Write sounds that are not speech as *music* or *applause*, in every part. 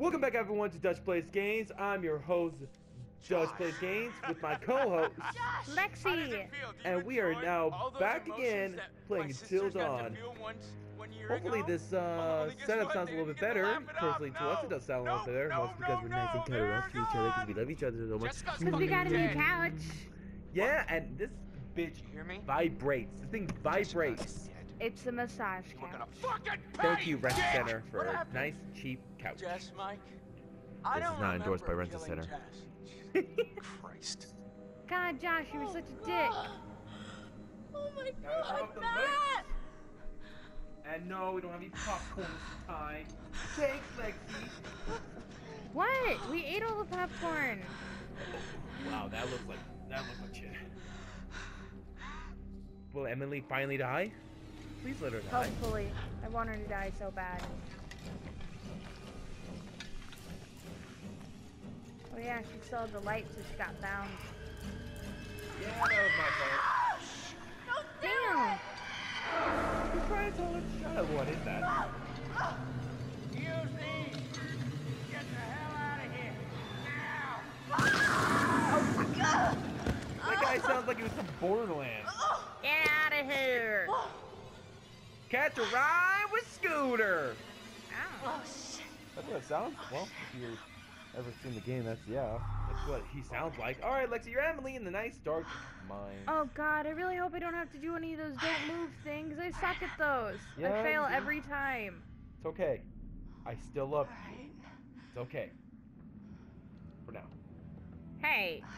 Welcome back, everyone, to Dutch Plays Games. I'm your host, Dutch Plays Games, with my co-host, *laughs* Lexi. and we are now back again playing Until Dawn. Hopefully, this uh, setup sounds a little bit better. Personally, to us, it does sound a little bit better, mostly because we're nice and cuddle up to each other because we love each other so much. Because we got a new couch. Yeah, and this bitch hear me? vibrates. This thing vibrates. It's a massage We're gonna fucking Thank you, Rent Dick! Center, for a nice, cheap couch. Jess, Mike. This is not endorsed by Rent Center. Center. *laughs* Christ. God, Josh, you were such a oh, dick. Oh my god, Matt! And no, we don't have any popcorn this time. Thanks, Lexi. What? We ate all the popcorn. Wow, that looks like that looks like shit. Will Emily finally die? Please let her die. Hopefully. I want her to die so bad. Oh yeah, she saw the light, so she got bound. Yeah, that was my fault. Damn! You trying to tell her? Shut up. What is that? Get the hell out of here. Now! That guy sounds like he was from Borderlands. Get out of here! Oh. Catch a ride with Scooter. Ow. Oh shit. That's what it sounds. Like. Oh, well, if you've ever seen the game, that's yeah. That's what he sounds like. All right, Lexi, you're Emily in the nice dark mine. Oh god, I really hope I don't have to do any of those don't move *sighs* things. I suck at those. Yeah, I fail you do. every time. It's okay. I still love you. Alright. It's okay. For now. Hey. *sighs*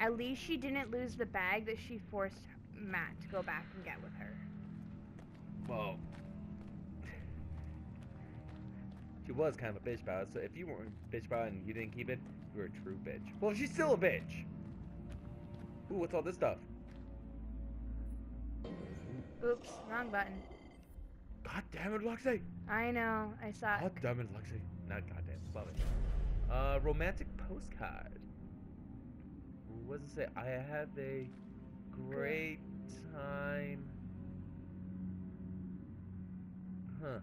At least she didn't lose the bag that she forced Matt to go back and get with her. Well, she was kind of a bitch about it. So if you weren't a bitch about it and you didn't keep it, you were a true bitch. Well, she's still a bitch. Ooh, what's all this stuff? Oops, wrong button. God damn it, Lexi! I know, I saw God damn it, Lexi. Not goddamn, love it. Uh, romantic postcard. What does it say? I have a great time. Huh.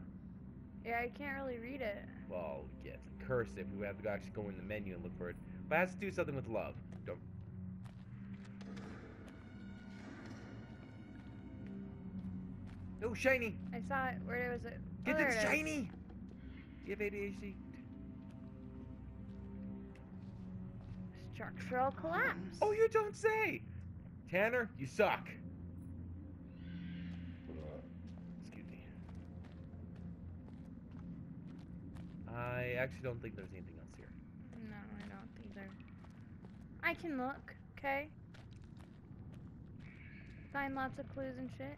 Yeah, I can't really read it. Well, yeah, it's cursive. We have to actually go in the menu and look for it. But it has to do something with love. Don't. Oh, shiny! I saw it. Where was it? Get oh, the it is. shiny! Do you have ADHD? Structural collapse. Oh, you don't say! Tanner, you suck. Excuse me. I actually don't think there's anything else here. No, I don't either. I can look, okay? Find lots of clues and shit.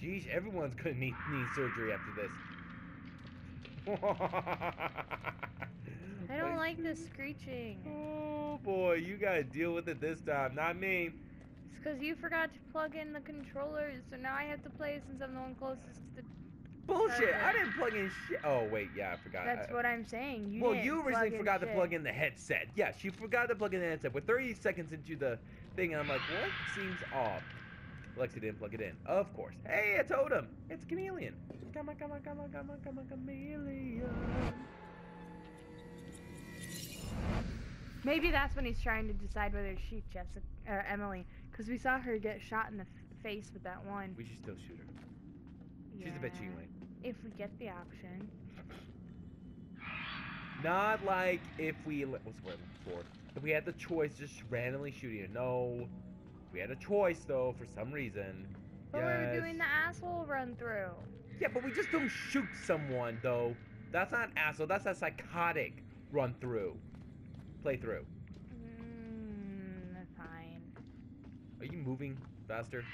Geez, everyone's gonna need knee surgery after this. *laughs* I don't like this screeching. Oh boy, you gotta deal with it this time, not me. It's because you forgot to plug in the controllers, so now I have to play since I'm the one closest to the. Bullshit! I didn't plug in shit. Oh wait, yeah, I forgot. That's I- what I'm saying. You well, you originally forgot to shit. plug in the headset. Yes, you forgot to plug in the headset. We're 30 seconds into the thing, and I'm like, what seems off? Lexi didn't plug it in. Of course. Hey, a totem. It's chameleon. Come on, come on, come on, come on, come on, chameleon. Maybe that's when he's trying to decide whether to shoot Jessica or Emily, because we saw her get shot in the f- face with that one. We should still shoot her. She's a bit Yeah, cheating. If we get the option. *sighs* Not like if we what's the word for? If we had the choice, just randomly shooting her. No. We had a choice though, for some reason. But we were Yes. doing the asshole run through. Yeah, but we just don't shoot someone though. That's not asshole. That's a psychotic run through, play through. Mm, fine. Are you moving faster?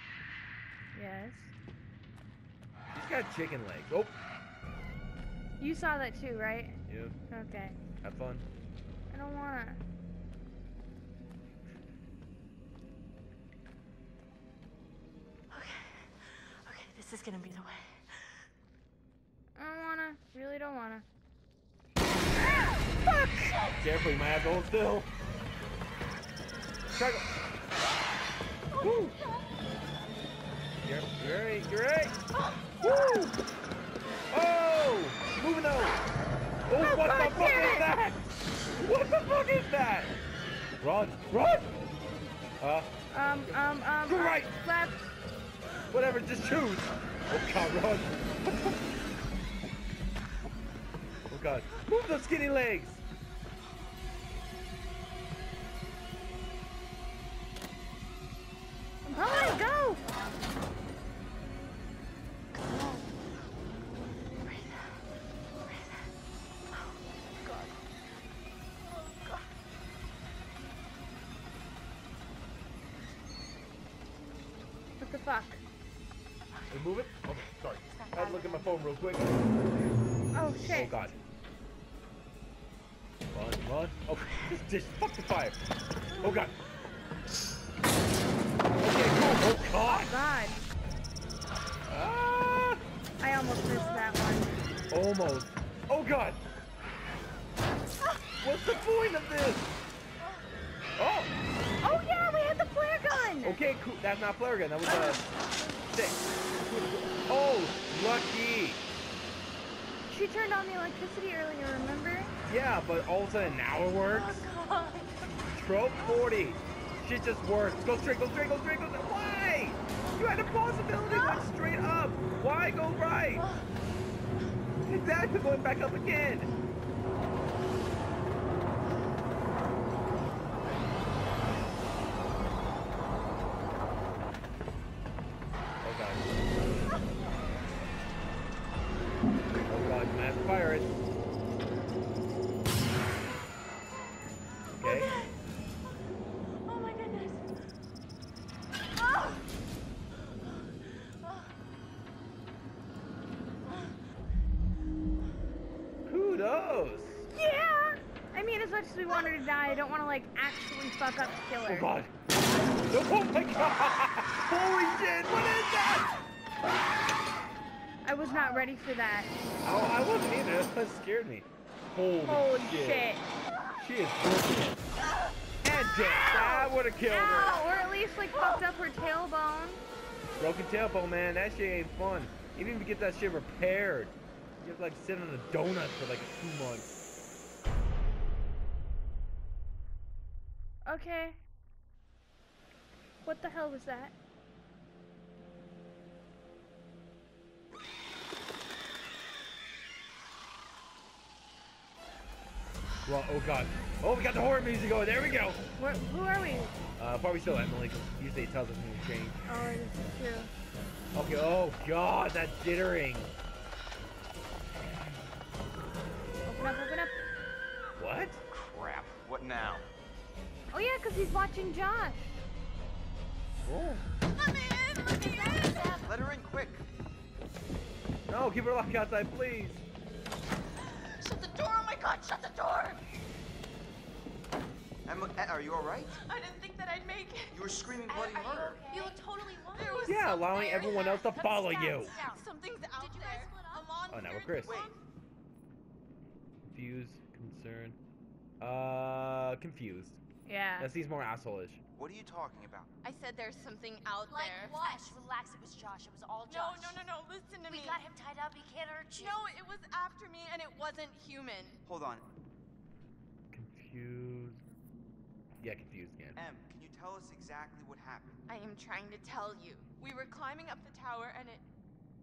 Yes. She's got chicken legs. Oh, You saw that too, right? yeah. Okay. Have fun. I don't wanna. Okay. Okay, this is gonna be the way. I don't wanna. Really don't wanna. Careful, you might have to hold still. Try to- Woo! You're, you're right, you're right. Woo! Oh! Moving those. Oh, what the fuck is that? What the fuck is that? Run, run! Uh, Um, um, um. Go uh, right. Left. whatever, just choose. Oh god, run. *laughs* oh god. Move those skinny legs. Almost. Oh god. What's the point of this? Oh. Oh yeah, we had the flare gun! Okay, cool. That's not flare gun. That was a stick. Oh, lucky. She turned on the electricity earlier, remember? Yeah, but all of a sudden now it works. Oh god. Trope 40. Shit just works. Go straight, go straight, go straight, go straight. Why? You had a possibility going ah. straight up. Why go right? Oh. Exactly, going back up again. We want her to die, I don't want to, like, actually fuck up the Oh killer. god. Oh my god. *laughs* Oh, Holy shit, what is that? I was not ready for that. Oh, I wasn't either. That scared me. Holy, Holy shit. She is broken. And dead. That would have killed her. Or at least, like, fucked up her tailbone. Broken tailbone, man. That shit ain't fun. Even if you get that shit repaired, you have to like sit on a donut for like two months. Okay. What the hell was that? Well, oh god. Oh, we got the horror music going. There we go. Where, who are we? Uh, probably still Emily, because usually it tells us when we change. Oh, this is true. Okay, oh god, that jittering. Open up, open up. What? Crap. What now? Oh, yeah, because he's watching Josh. Oh. Let me in! Let me in! Let her in quick. No, keep her locked outside, please. Shut the door! Oh my god, shut the door! Emma, eh, are you all right? I didn't think that I'd make it. You were screaming bloody Are- are you murder. okay? You look totally lost. There was Yeah, allowing something- everyone else to follow you. Something's out Did you there. guys split up? A monster. Oh, now we're Chris. Wait. Confused, concerned. Uh, confused. Yeah. That seems more asshole-ish. What are you talking about? I said there's something out Like there. what? Relax, it was Josh. It was all Josh. no, no, no. No. Listen to We me. We got him tied up. He can't hurt you. No, it was after me and it wasn't human. Hold on. Confused. Yeah, confused again. Em, can you tell us exactly what happened? I am trying to tell you. We were climbing up the tower and it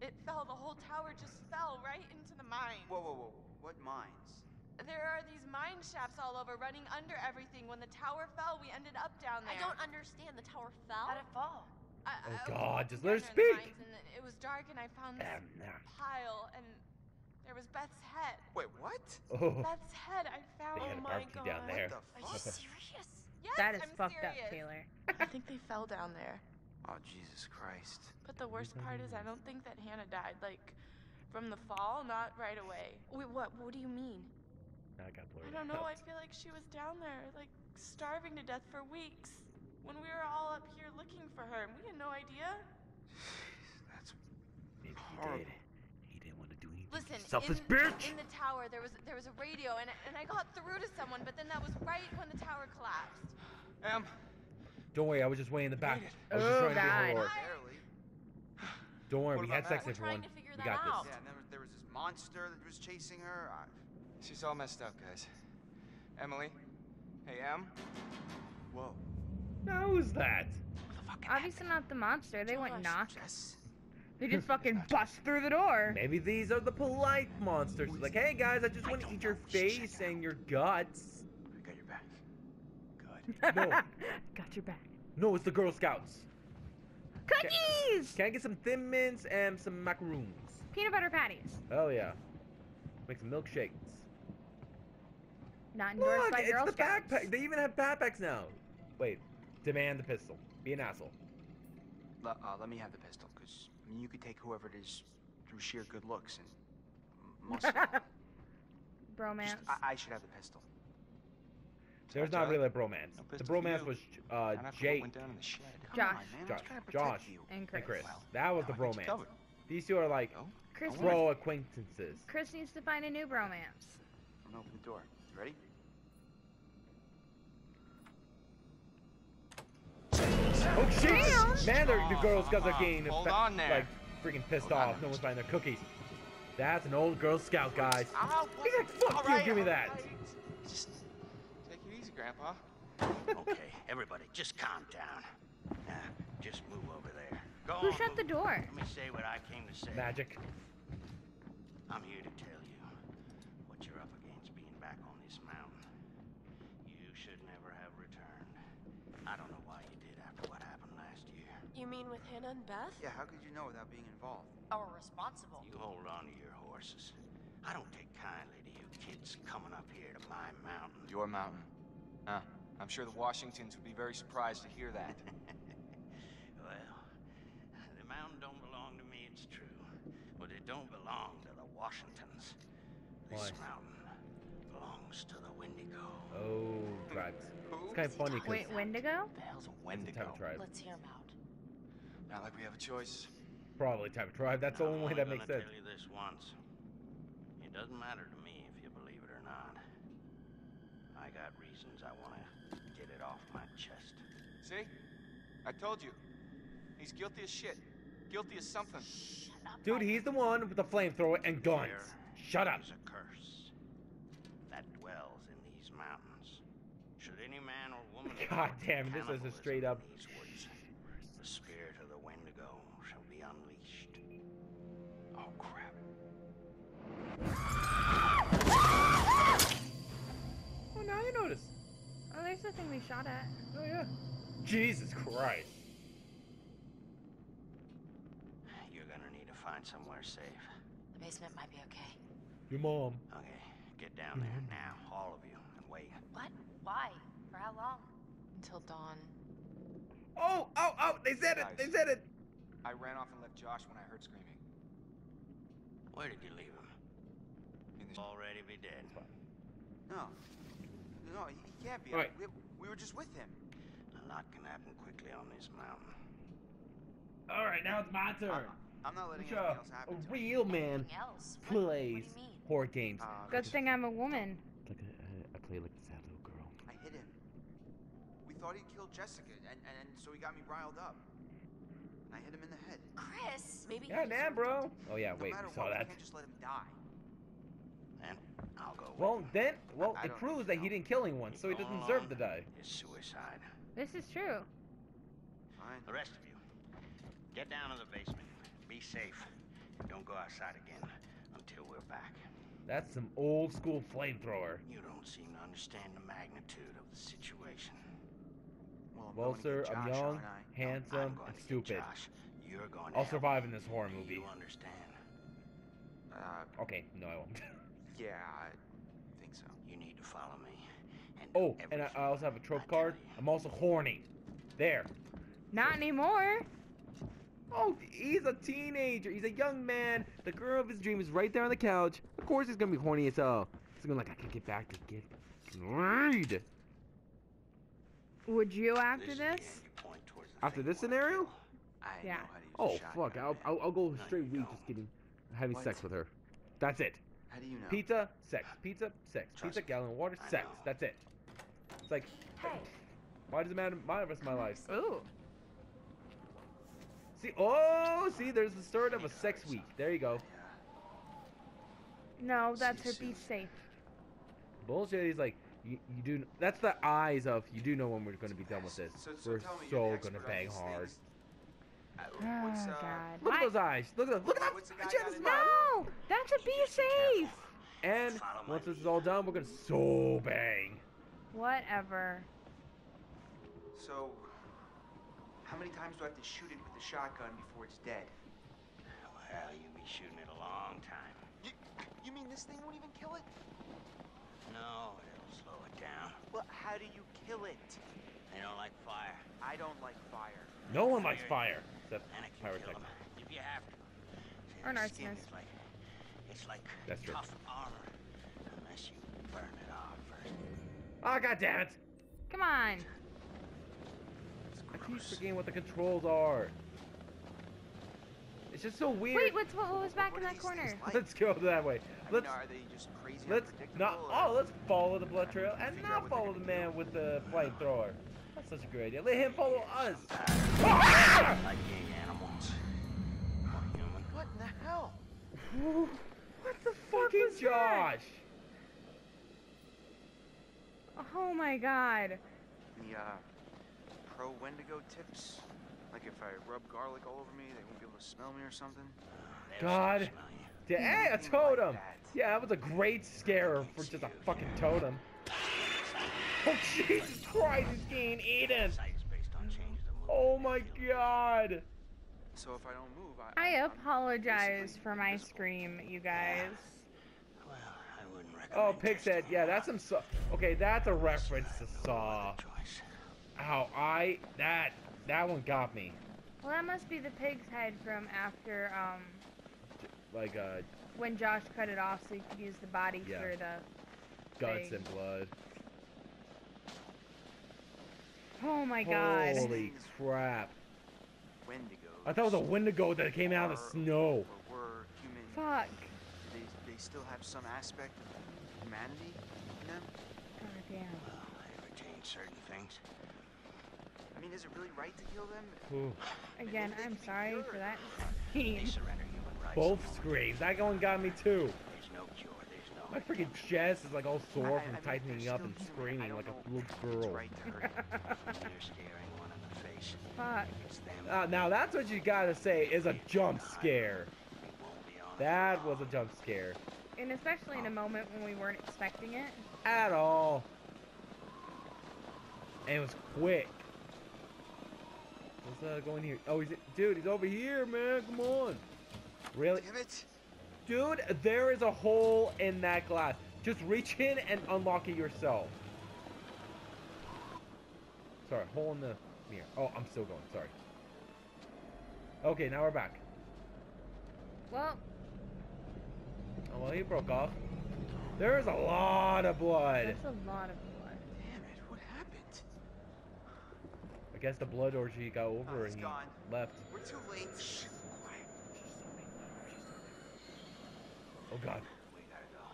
it fell. The whole tower just fell right into the mine. Whoa, whoa, whoa. What mines? There are these mine shafts all over running under everything. When the tower fell, we ended up down there. I don't understand. The tower fell. How'd it fall? I, Oh, I God, walking just let her down there in the speak. mines it was dark and I found this Um, pile and there was Beth's head. Wait, what? Oh, Beth's head. I found. They had a oh my god. down there. What Are you serious? Yes, That is I'm fucked up. Taylor. I think they fell down there. Oh, Jesus Christ. But the worst part is I don't think that Hannah died like from the fall, not right away. Wait, what? What do you mean? I got blurred. I don't know. I feel like she was down there, like starving to death for weeks. When we were all up here looking for her, and we had no idea. *sighs* That's Maybe he horrible. did. He didn't want to do anything. Listen, Selfish in, bitch. in the tower there was there was a radio, and and I got through to someone, but then that was right when the tower collapsed. Em, Don't worry, I was just way in the back. I was just Oh, trying to get her God. to work. Barely. Don't worry, What we had sex, that? We're trying everyone. to figure We that got out. this. Yeah, and then there was this monster that was chasing her. I... She's all messed up, guys. Emily? Hey, Em? Whoa. Now who's that? Obviously not the monster. They went knock. Jess. They just fucking *laughs* bust through the door. Maybe these are the polite monsters. Like, hey guys, I just want to eat your face and your guts. I got your back. Good. *laughs* No. Got your back. No, it's the Girl Scouts. Cookies! Can I get some Thin Mints and some macaroons? Peanut butter patties. Oh yeah. Make some milkshakes. Not endorsed Look, by it's Girl the Scouts. backpack. They even have backpacks now. Wait, demand the pistol. Be an asshole. L- uh, let me have the pistol, because I mean, you could take whoever it is through sheer good looks and m- *laughs* muscle. Bromance. Just, I-, I should have the pistol. There's not really a bromance. No the bromance was uh, Not after what Jake went down in the shed. Josh. on, man. Josh, just trying to Josh. you. and Chris. and Chris. Well, that was the I'll get you bromance. These two are like Chris, I needs, bro acquaintances. Chris needs to find a new bromance. I'm gonna open the door. You ready? Oh shit! Damn. Man, the Girl Scouts are getting Hold on there. like freaking pissed Hold off. there, No one's buying their cookies. That's an old Girl Scout, guys. Ow, He's like, fuck you, give me that. Just take it easy, Grandpa. Okay, everybody, just calm down. Now, just move over there. Go Who on, shut the door? Let me say what I came to say. Magic. I'm here to tell you what you're up against being back on this mountain. You should never have returned. I don't know why you did after what happened last year. You mean and Beth? Yeah, how could you know without being involved? Oh, or responsible. You hold on to your horses. I don't take kindly to you kids coming up here to my mountain. Your mountain. Huh. I'm sure the Washingtons would be very surprised to hear that. *laughs* well, the mountain don't belong to me, it's true. But it don't belong to the Washingtons. This Why? mountain belongs to the Wendigo. Oh, drugs. *laughs* Who? It's kind of funny because Wait, Wendigo? the hell's a it's a Wendigo? type. Let's hear him out. Not like we have a choice. Probably type of tribe. That's the only way that makes gonna sense. tell you this once. It doesn't matter to me if you believe it or not. I got reasons I want to get it off my chest. See? I told you. He's guilty as shit. Guilty as something. Shut up. Dude, he's the one with the flamethrower and guns. There Shut up. is a curse that dwells in these mountains. Should any man or woman *laughs* God resort to damn, this is a straight up- crap. Oh, now you notice. Oh, there's the thing we shot at. Oh yeah. Jesus Christ. You're gonna need to find somewhere safe. The basement might be okay. Your mom. Okay, get down there mm-hmm. now, all of you, and wait. What? Why? For how long? Until dawn. Oh, oh, oh! They said it. They said it. I ran off and left Josh when I heard screaming. Where did you leave him? In the Already be dead. No. No, he he can't be. Alright. We, we were just with him. A lot can happen quickly on this mountain. All right, now it's my turn. I'm not letting Which, anything uh, else a happen to him. real man else? What, what plays you horror games. Uh, Good thing I'm a woman. Like a, I play like a sad little girl. I hit him. We thought he'd killed Jessica, and, and, and so he got me riled up. And I hit him in the head. Chris! Maybe Yeah, he damn, bro. Oh yeah, no wait, matter we saw what, that. we can't just let him die. Then I'll go Well, you. then, well, I it don't proves think that he didn't kill anyone, so he doesn't deserve to die. It's suicide. This is true. Fine. The rest of you, get down to the basement. Be safe. Don't go outside again until we're back. That's some old school flamethrower. You don't seem to understand the magnitude of the situation. Well, I'm Well, sir, get I'm young, aren't I? I'm handsome, going and stupid. Josh. You're going I'll survive in this horror Do movie. You understand? Uh, Okay, no, I won't. *laughs* yeah, I think so. You need to follow me. And Oh, and I, I also have a trope I card. I'm also horny. There. Not anymore. Oh, he's a teenager. He's a young man. The girl of his dream is right there on the couch. Of course, he's gonna be horny as hell. He's gonna be like, I can get back to get read. Would you after This this? point the After this you wanna scenario? Kill. I Yeah. know how to use Oh a shotgun, fuck! I'll. I'll I'll go No, straight you weed. Just kidding. Having What? sex with her. That's it. How do you know? Pizza, sex. Pizza, sex. Trust Pizza, me. gallon of water, I sex. know. That's it. It's like Hey, Why does it matter my rest of my life? Ooh. See, oh, see, there's the start of a sex week. There you go. No, that's her you be safe. Bullshit. He's like, you, you do. That's the eyes of you do know when we're gonna be done with this. So- so we're so gonna bang hard. things. Uh, Oh what's, uh, god. Look at Why- those eyes. Look at them. Look at that. What's the guy Look at got his in mouth. No, that's a be safe. And once this is all done, we're gonna so bang. Whatever. So, how many times do I have to shoot it with the shotgun before it's dead? Well, you'll be shooting it a long time. You, you mean this thing won't even kill it? No, it'll slow it down. Well, how do you kill it? They don't like fire. I don't like fire. No one likes fire except And it pyrotechnics. if you have to. Or their skin arsonists. like, it's like That's true. tough armor, unless you burn it off first. Oh god damn it! Come on. It's I keep forgetting what the controls are. It's just so weird. Wait, what's what, what was back What in that corner? like? Let's go that way. Let's mean, are they just crazy let's not. Oh, or- Oh, let's follow the blood trail and not follow the gonna do. man with the flamethrower. That's such a great idea. Let him follow us. Sometimes, like being animals. Or human. What in the hell? What the fuck Fucking was that? Josh. Oh my god. Any uh, pro Wendigo tips? Like if I rub garlic all over me, they won't be able to smell me or something? God. still smell you. Yeah, hey, a Anything like totem. that. Yeah, that was a great scare for just a fucking totem. Oh *laughs* Jesus Christ, he's getting eaten. Sight is based on changes of movement Oh my god. So if I don't move, I. I I'm- I'm apologize for my invisible. scream, you guys. Well, I wouldn't recommend Oh, Pig's head. Yeah, that's some. Saw. Okay, that's a reference to Saw. other. Ow, I that that one got me. Well, that must be the pig's head from after um Like uh, when Josh cut it off so he could use the body Yeah. for the. guts Thing. and blood. Oh my god. Holy crap! Wendigos. I thought it was a Wendigo that came out of the snow. Or were human. Fuck. They, they still have some aspect of humanity in them? God damn. Well, they retain certain things. I mean, is it really right to kill them? Ooh. Again, I'm sorry for that *laughs* They surrender human rights. Both screams. That one got me too. There's no cure. There's no. My freaking chest is like all I- sore I from mean, tightening they're up and screaming like a little girl. Right to hurt them. When you're staring one in the face, Fuck. Uh, now that's what you gotta say is a jump scare. It won't be on That was a jump scare. And especially in a moment when we weren't expecting it. At all. And it was quick. Let's uh, go in here. Oh, he's dude. He's over here, man. Come on. Really, Damn it! Dude? There is a hole in that glass. Just reach in and unlock it yourself. Sorry, hole in the mirror. Oh, I'm still going. Sorry. Okay, now we're back. Well, Oh, well, he broke off. There is a lot of blood. that's a lot of blood. Damn it! What happened? I guess the blood orgy got over Oh, and it's he gone. left. We're too late. Oh god. We gotta go.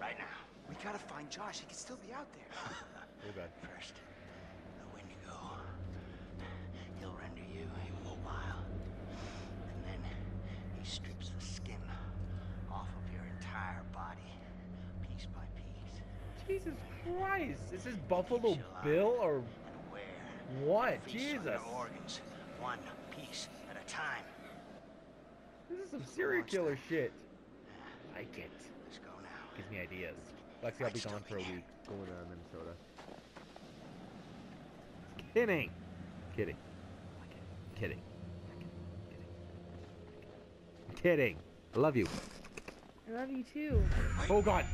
Right now. We gotta find Josh. He could still be out there. *laughs* Oh god. First, the Wendigo. He'll render you immobile. And then he strips the skin off of your entire body, piece by piece. Jesus Christ. Is this Buffalo Bill or where? what? Jesus. organs, one piece at a time. This is some serial killer shit. I get. Let's go now. Gives me ideas. Lexi, I'll be gone for a week. Going to Minnesota. Kidding. Kidding. Kidding. Kidding. Kidding. I love you. I love you too. Oh god.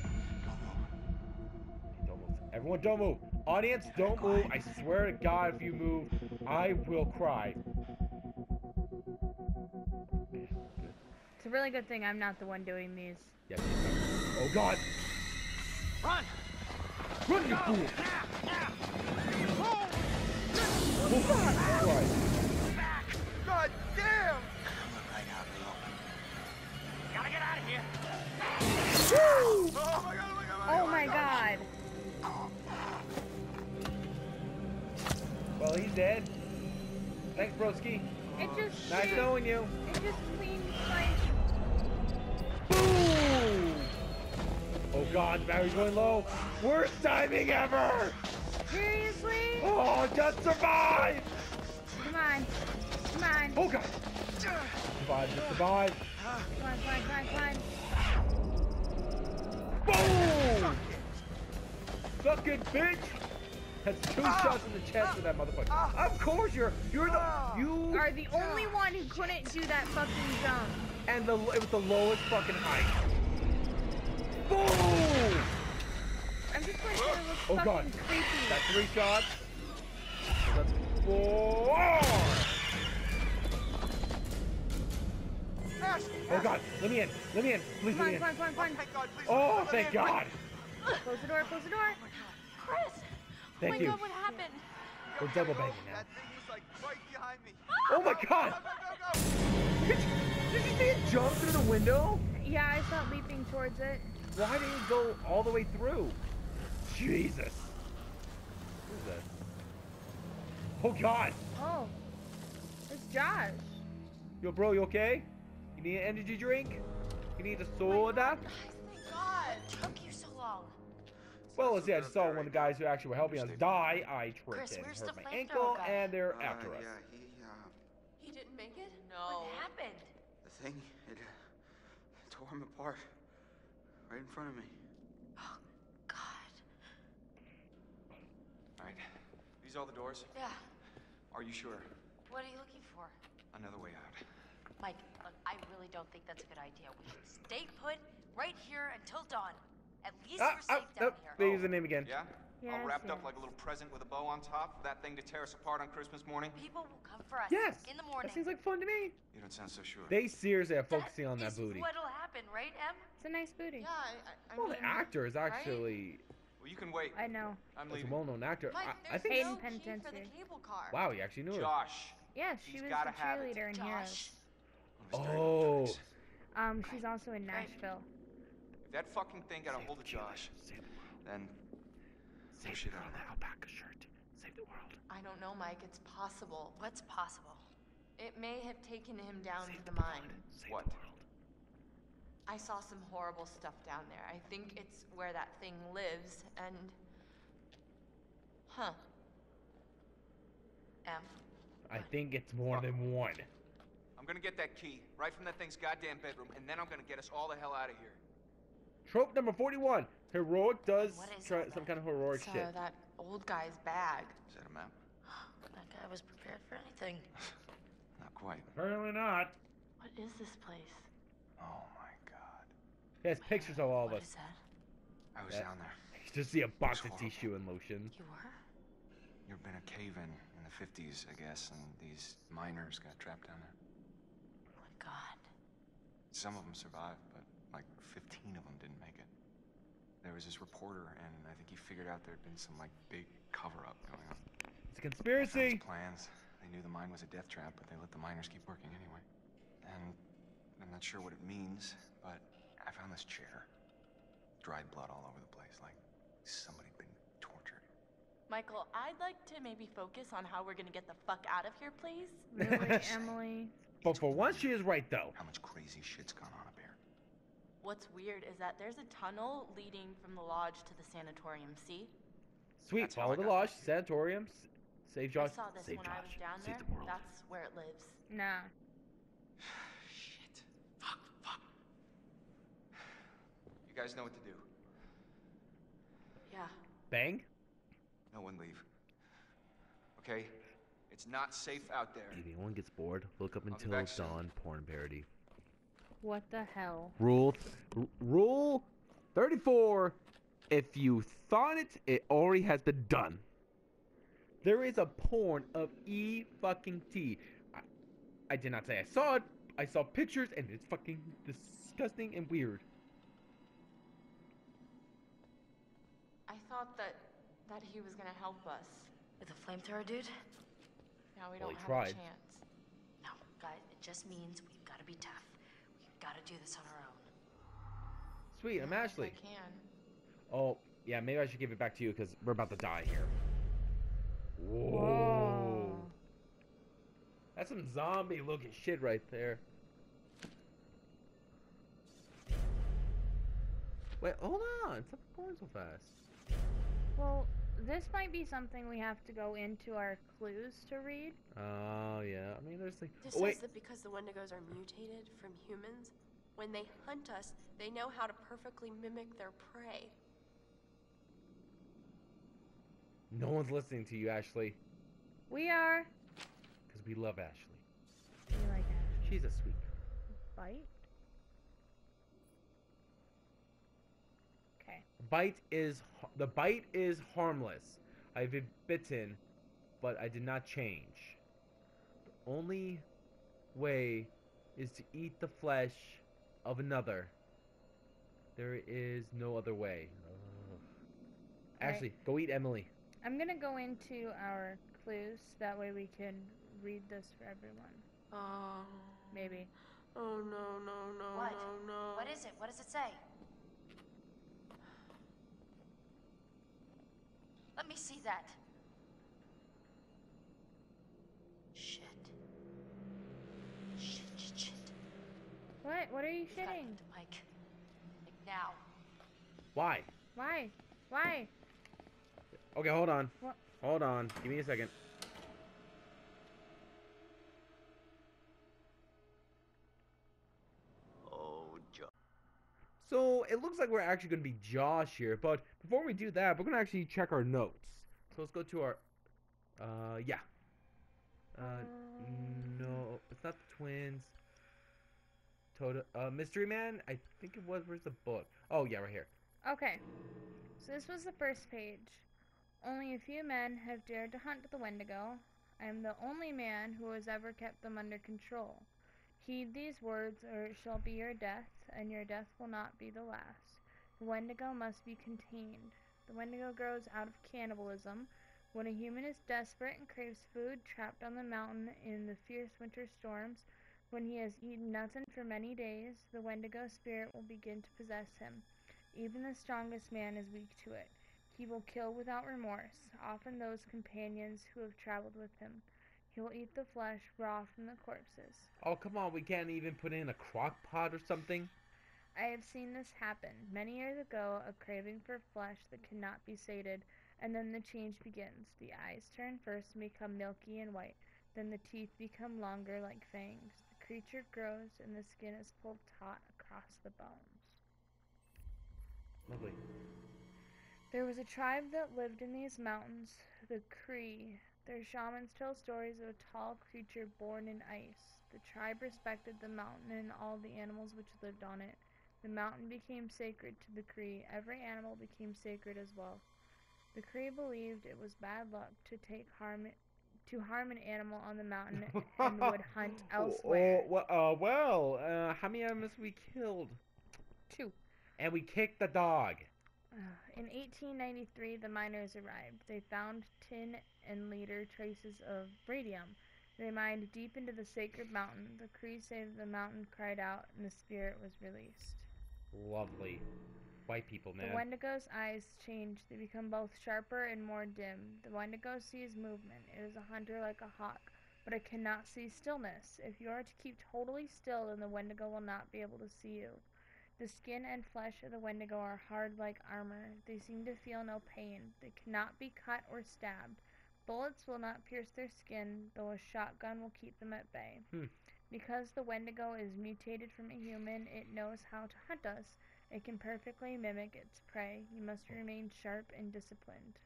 Don't move. Everyone don't move. Audience, don't move. I swear to God, if you move, I will cry. It's a really good thing I'm not the one doing these. Yes. Oh god. Run! Run, you fool! Now! Oh, Christ. Back! God damn! Look right out in the open. Gotta get out of here! Oh my god! Oh my god! Oh my oh oh god. Well, he's dead. Thanks, broski. It just Nice clean- knowing you. It just cleans my. God, battery's going low. Worst timing ever! Seriously? Oh, just survive! Come on. Come on. Oh God! Survive, just survive. Come on, come on, come on, come on. Boom! Suck it, bitch! That's two ah. shots in the chest for that motherfucker. Ah. Of course you're you're the ah. you Are the only one who couldn't do that fucking jump. and the it was the lowest fucking height. Boom! I'm just going to look Oh, fucking God. creepy. That's three shots. That's four. Ash! Oh God, let me in. Let me in. Please Come let me on, in. come on, come on, come Thank God, please. Oh, thank God. on. Close the door, close the door. Chris! Oh thank oh my you. god, what happened? We're double banging now. That thing was like right behind me. Oh my ah! God! Go, go, go, Did you, did you see it jump through the window? Yeah, I saw it leaping towards it. Why didn't it go all the way through? Jesus. Who's that? Oh God. Oh. It's Josh. Yo, bro, you okay? You need an energy drink? You need a Oh my soda? God, Thank God. Took you so long. Well, let's see, I just saw one of the guys who actually were helping us die. I tripped Chris, and where's hurt the my ankle, guy? and they're Uh, after us. He, uh, He didn't make it? No. What No. happened? the thing, it, uh, tore him apart. Right in front of me. Oh, God. All right. These all the doors? Yeah. Are you sure? What are you looking for? Another way out. Mike, look, I really don't think that's a good idea. We should stay put right here until dawn. At least Ah, we're ah, safe down nope, here. they use the name again. Yeah? Yes, all wrapped up like a little present with a bow on top for that thing to tear us apart on Christmas morning? People will come for us Yes. in the morning. That seems like fun to me. You don't sound so sure. They seriously are focusing on that is booty. what'll happen, right, Em? It's a nice booty. Yeah, I, I, I Well, mean, the actor is right? actually Well, you can wait. I know. I'm is a leaving. well-known actor. Mike, I, I there's think. Hayden no key for the Panettiere. cable car. Wow, you actually knew her. Josh. Yeah, she He's was gotta the have cheerleader in Josh. Heroes. One of his dirty Oh. Um, she's also in Nashville. If that fucking thing got a hold of Josh, then Save shit the out world of in the alpaca shirt. Save the world. I don't know, Mike. It's possible. What's possible? It may have taken him down Save to the the mine. Save What? the world. I saw some horrible stuff down there. I think it's where that thing lives, and. Huh. Em? I think it's more than one. I'm gonna get that key right from that thing's goddamn bedroom, and then I'm gonna get us all the hell out of here. Trope number 41. Heroic does try all some that? kind of heroic so shit. that old guy's bag. Is that a map? *gasps* That guy was prepared for anything. *laughs* Not quite. Apparently not. What is this place? Oh my god. He has pictures of all of us. I was down there. *laughs* You just see a box of horrible. tissue and lotion. You were? You've been a cave-in in the 50s, I guess, and these miners got trapped down there. Oh my God. Some of them survived, but like 15 of them didn't make it. There was this reporter, and I think he figured out there'd been some like big cover-up going on. It's a conspiracy. his plans. They knew the mine was a death trap, but they let the miners keep working anyway. And I'm not sure what it means, but I found this chair. Dried blood all over the place, like somebody been tortured. Michael, I'd like to maybe focus on how we're gonna get the fuck out of here, please. *laughs* Really, Emily? But for once, she is right though. How much crazy shit's gone on up here? What's weird is that there's a tunnel leading from the lodge to the sanatorium, see? Sweet. That's Follow the lodge, back here. sanatorium, save Josh. I saw this save when Josh. I was down save there. the world. That's where it lives. Nah. Shit. Fuck, fuck. You guys know what to do. Yeah. Bang. No one leave. Okay? It's not safe out there. If anyone gets bored, look up until back soon. dawn porn parody. What the hell? Rule, r- rule, thirty-four. If you thought it, it already has been done. There is a porn of E fucking T. I, I did not say I saw it. I saw pictures, and it's fucking disgusting and weird. Thought that that he was gonna help us. With a flamethrower, dude? Now we Well, don't he have tried. a chance. No, guys, it just means we've got to be tough. We've got to do this on our own. Sweet, I'm Ashley. I can. Oh, yeah, maybe I should give it back to you because we're about to die here. Whoa. That's some zombie looking shit right there. Wait, hold on. Stop going so fast. Well, this might be something we have to go into our clues to read. Oh, yeah. I mean, there's like. This oh, wait. says that because the Wendigos are mutated from humans, when they hunt us, they know how to perfectly mimic their prey. No one's listening to you, Ashley. We are. Because we love Ashley. We like Ashley. She's a sweet. Bite. Okay. Bite is the bite is harmless. I've been bitten, but I did not change. The only way is to eat the flesh of another. There is no other way. Ugh. Right. Ashley, go eat Emily. I'm gonna go into our clues. That way we can read this for everyone. Oh. Maybe. Oh no no no What? no no. What is it? What does it say? Let me see that. Shit. Shit, shit, shit. What? What are you We've gotta shitting? get the mic. Like now. Why? Why? Why? Okay, hold on. What? Hold on. Give me a second. Oh, Josh. So it looks like we're actually going to be Josh here, but before we do that, we're going to actually check our notes. So let's go to our, uh, yeah. Uh, no, it's not the twins. Toto, uh, Mystery Man. I think it was. Where's the book? Oh yeah, right here. Okay. So this was the first page. Only a few men have dared to hunt the Wendigo. I am the only man who has ever kept them under control. Heed these words, or it shall be your death, and your death will not be the last. The Wendigo must be contained. The Wendigo grows out of cannibalism. When a human is desperate and craves food, trapped on the mountain in the fierce winter storms, when he has eaten nothing for many days, the Wendigo spirit will begin to possess him. Even the strongest man is weak to it. He will kill without remorse, often those companions who have traveled with him. He will eat the flesh raw from the corpses. Oh come on, we can't even put in a crock pot or something. I have seen this happen many years ago, a craving for flesh that cannot be sated, and then the change begins. The eyes turn first and become milky and white, then the teeth become longer like fangs. The creature grows, and the skin is pulled taut across the bones. Lovely. There was a tribe that lived in these mountains, the Cree. Their shamans tell stories of a tall creature born in ice. The tribe respected the mountain and all the animals which lived on it. The mountain became sacred to the Cree. Every animal became sacred as well. The Cree believed it was bad luck to take harm to harm an animal on the mountain and would *laughs* hunt elsewhere. Oh, well, uh, well, uh, how many animals we killed? Two. And we kicked the dog. *sighs* In 1893, the miners arrived. They found tin and later traces of radium. They mined deep into the sacred mountain. The Cree say the mountain cried out and the spirit was released. Lovely. White people, man. The Wendigo's eyes change. They become both sharper and more dim. The Wendigo sees movement. It is a hunter like a hawk, but it cannot see stillness. If you are to keep totally still, then the Wendigo will not be able to see you. The skin and flesh of the Wendigo are hard like armor. They seem to feel no pain. They cannot be cut or stabbed. Bullets will not pierce their skin, though a shotgun will keep them at bay. Hmm. Because the Wendigo is mutated from a human, it knows how to hunt us. It can perfectly mimic its prey. You must remain sharp and disciplined.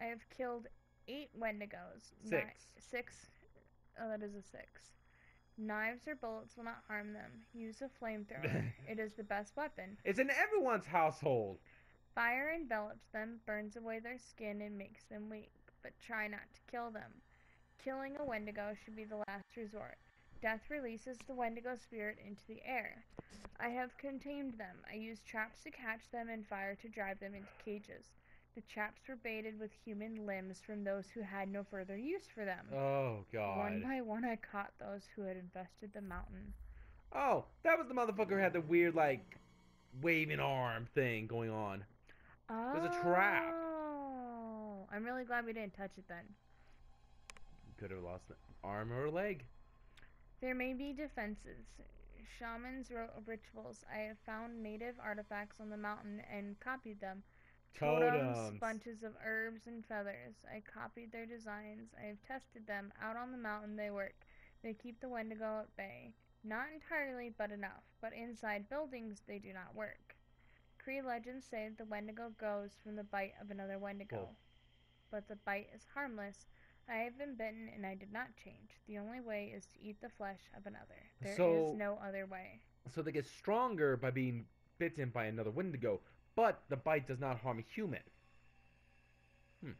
I have killed eight Wendigos. Ni- Six. six. Oh, that is a six. Knives or bullets will not harm them. Use a flamethrower. *laughs* it is the best weapon. It's in everyone's household. Fire envelops them, burns away their skin, and makes them weak. But try not to kill them. Killing a Wendigo should be the last resort. Death releases the Wendigo spirit into the air. I have contained them. I used traps to catch them and fire to drive them into cages. The traps were baited with human limbs from those who had no further use for them. Oh god. One by one, I caught those who had infested the mountain. Oh, that was the motherfucker who had the weird like waving arm thing going on. Oh, was a trap. Oh. I'm really glad we didn't touch it then. You could have lost an arm or a leg. There may be defenses. Shamans wrote rituals. I have found native artifacts on the mountain and copied them. Totems. bunches of herbs and feathers. I copied their designs. I have tested them. Out on the mountain they work. They keep the Wendigo at bay. Not entirely, but enough. But inside buildings they do not work. Cree legends say the Wendigo goes from the bite of another Wendigo. Whoa. But the bite is harmless. I have been bitten and I did not change. The only way is to eat the flesh of another. There is So- no other way. So they get stronger by being bitten by another Wendigo, but the bite does not harm a human. Hmm.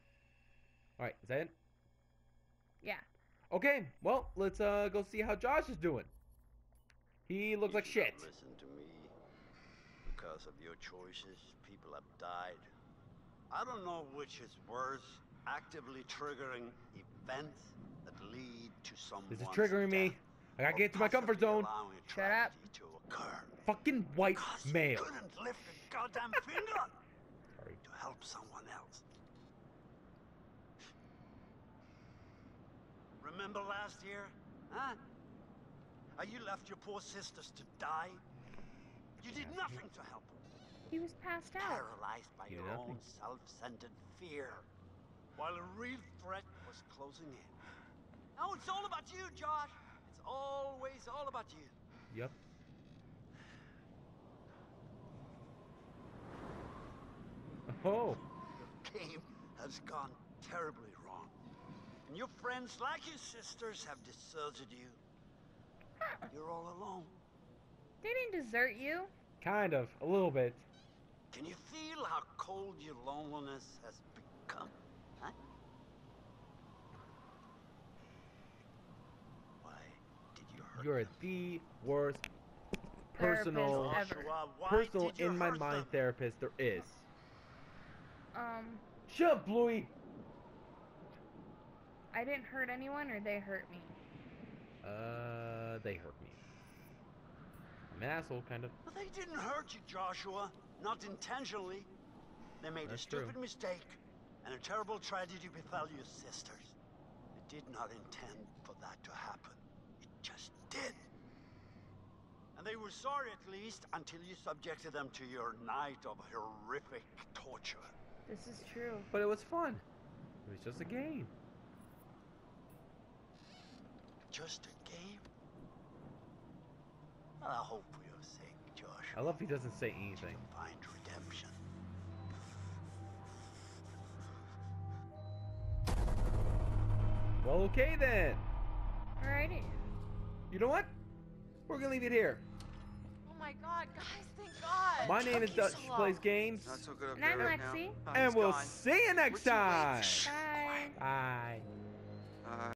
Alright, is that it? Yeah. Okay, well, let's uh go see how Josh is doing. He looks like shit. Listen to me. Because of your choices, people have died. I don't know which is worse, actively triggering events that lead to someone's This is triggering me. I gotta get to my comfort zone. allowing a Shut up. To occur. Fucking white Because you male. couldn't lift a goddamn finger Sorry. to help someone else. Remember last year? Huh? How you left your poor sisters to die? You did nothing to help them. He was passed out. Paralyzed by You your nothing. own self-centered fear. While a real threat was closing in. Now it's all about you, Josh. It's always all about you. Yep. Oh. Your game has gone terribly wrong. And your friends, like your sisters, have deserted you. You're all alone. They didn't desert you. Kind of. A little bit. Can you feel how cold your loneliness has become? Huh? Why did you hurt You're the worst personal ever. Joshua, personal in my mind them? therapist there is. Um, Shut up, Bluey! I didn't hurt anyone or they hurt me. Uh, they hurt me. I'm an asshole, kind of. But they didn't hurt you, Joshua. Not intentionally. They made That's a true. stupid mistake, and a terrible tragedy befell your sisters. They did not intend for that to happen. It just did. And they were sorry at least until you subjected them to your night of horrific torture. This is true. But it was fun. It was just a game. Just a game? Well, I hope for your sake, Josh. I love he doesn't say anything. can find redemption. Well, okay then. Alrighty. You know what? We're gonna leave it here. Oh my god, guys, thank God. My name is Dutch so. Plays Games, Not so good up And I'm right. Lexi. Oh, and we'll gone. see you next We're too late. time. Shh, Bye. Bye.